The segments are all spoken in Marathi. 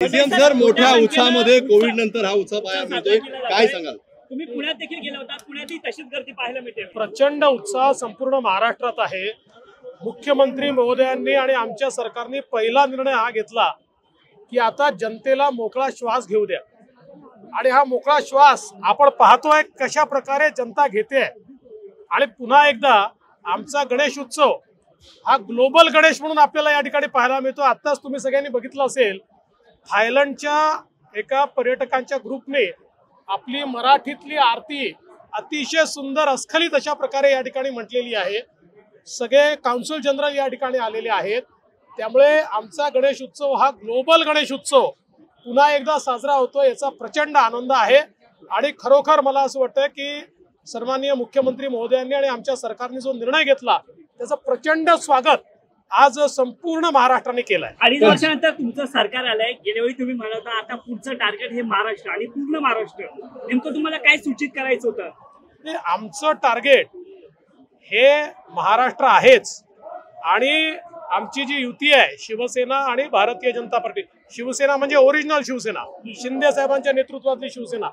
सर मोठ्या उत्साहामध्ये कोविड नंतर हा उत्साह पाहायला मिळतोय काय सांगाल? तुम्ही पुण्यात देखील गेला होता पुण्यातही तशीच गर्दी पाहायला मिळते. प्रचंड उत्साह संपूर्ण महाराष्ट्रात आहे. मुख्यमंत्री महोदयांनी आणि आमच्या सरकारने पहिला निर्णय हा घेतला की आता जनतेला मोकळा श्वास घेऊ द्या. आणि हा मोकळा श्वास आपण पाहतोय कशा प्रकारे जनता घेते. आणि पुन्हा एकदा आमचा गणेश उत्सव हा ग्लोबल गणेश म्हणून आपल्याला या ठिकाणी पाहायला मिळतो. आत्ताच तुम्ही सगळ्यांनी बघितलं असेल थायलंडच्या एका पर्यटकांच्या ग्रुपने आपली मराठीतली आरती अतिशय सुंदर अस्खलित अशा प्रकारे या ठिकाणी म्हटलेली आहे. सगळे काउन्सिल जनरल या ठिकाणी आलेले आहेत. त्यामुळे आमचा गणेश उत्सव हा ग्लोबल गणेश उत्सव पुन्हा एकदा साजरा होतो याचा प्रचंड आनंद आहे. आणि खरोखर मला असं वाटतं की सन्माननीय मुख्यमंत्री महोदयांनी आणि आमच्या सरकारने जो निर्णय घेतला त्याचं प्रचंड स्वागत आज संपूर्ण महाराष्ट्राने केलंय. अडीच वर्षानंतर तुमचं सरकार आलंय. गेल्या वेळी तुम्ही म्हणत आता पुढचं टार्गेट हे महाराष्ट्र आणि पूर्ण महाराष्ट्र. नेमकं तुम्हाला काय सूचित करायचं होतं? आमचं टार्गेट हे महाराष्ट्र आहेच. आणि आमची जी युती आहे शिवसेना आणि भारतीय जनता पार्टी शिवसेना म्हणजे ओरिजिनल शिवसेना शिंदे साहेबांच्या नेतृत्वातली शिवसेना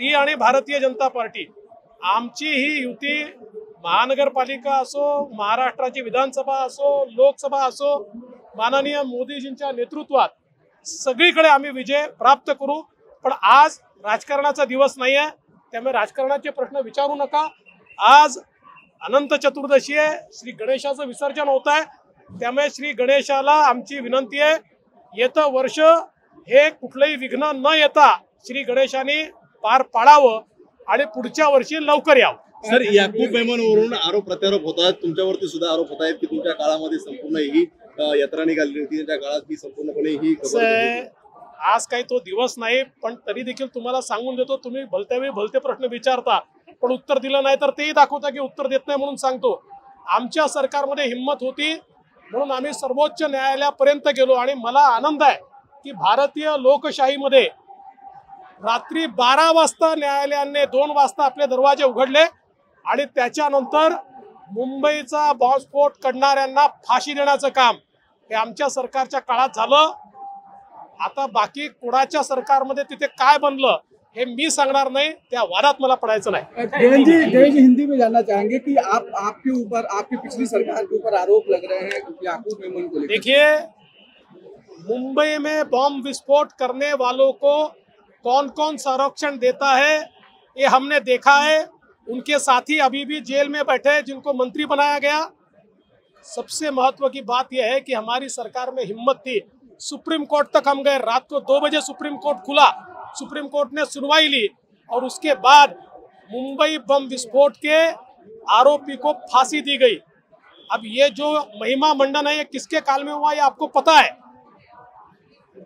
ती आणि भारतीय जनता पार्टी आमची ही युती महानगरपालिका असो महाराष्ट्राची विधानसभा असो लोकसभा असो माननीय मोदीजींच्या नेतृत्वात सगळीकडे आम्ही विजय प्राप्त करू. पण आज राजकारणाचा दिवस नाही आहे त्यामुळे राजकारणाचे प्रश्न विचारू नका. आज अनंत चतुर्दशी आहे. श्री गणेशाचं विसर्जन होत आहे त्यामुळे श्री गणेशाला आमची विनंती आहे येतं वर्ष हे कुठलंही विघ्न न येता श्री गणेशाने पार पाडावं आणि पुढच्या वर्षी लवकर यावं. सर याकूब मेमनवरून आरोप प्रत्यारोप होतात तुमच्यावरती सुद्धा आरोप होत आहेत की तुमच्या काळामध्ये संपूर्ण ही यात्रा निघालेली होती. त्यांच्या काळात ही संपूर्णपणे ही. आज काही तो दिवस नाही पण तरी देखील तुम्हाला सांगून देतो तुम्ही भलत्या वेळी भलते प्रश्न विचारता. पण उत्तर दिलं नाही तर तेही दाखवता की उत्तर देत नाही म्हणून सांगतो. आमच्या सरकारमध्ये हिंमत होती म्हणून आम्ही सर्वोच्च न्यायालयापर्यंत गेलो. आणि मला आनंद आहे की भारतीय लोकशाहीमध्ये रात्री बारा वाजता न्यायालयाने दोन वाजता आपले दरवाजे उघडले. आणि त्याच्यानंतर मुंबईचा बॉम्बस्फोट करणाऱ्यांना फाशी देण्याचं काम हे आमच्या सरकारच्या काळात झालं. आता बाकी कोणाच्या सरकारमध्ये तिथे काय बनलं हे मी सांगणार नाही त्या वादात मला पडायचं नाही. जी हिंदी में जानना चाहेंगे कि आप आपके ऊपर आपकी पिछली सरकार के ऊपर आरोप लग रहे हैं देखिए मुंबई में बॉम्ब विस्फोट करने वालों को कौन कौन संरक्षण देता है ये हमने देखा है। उनके साथी अभी भी जेल में बैठे हैं, जिनको मंत्री बनाया गया। सबसे महत्व की बात यह है कि हमारी सरकार में हिम्मत थी। सुप्रीम कोर्ट तक हम गए। रात को दो बजे सुप्रीम कोर्ट खुला। सुप्रीम कोर्ट ने सुनवाई ली और उसके बाद मुंबई बम विस्फोट के आरोपी को फांसी दी गई। अब ये जो महिमा मंडन है, ये किसके काल में हुआ, ये आपको पता है।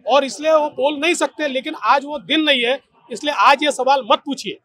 और इसलिए वो बोल नहीं सकते, लेकिन आज वो दिन नहीं है, इसलिए आज ये सवाल मत पूछिए।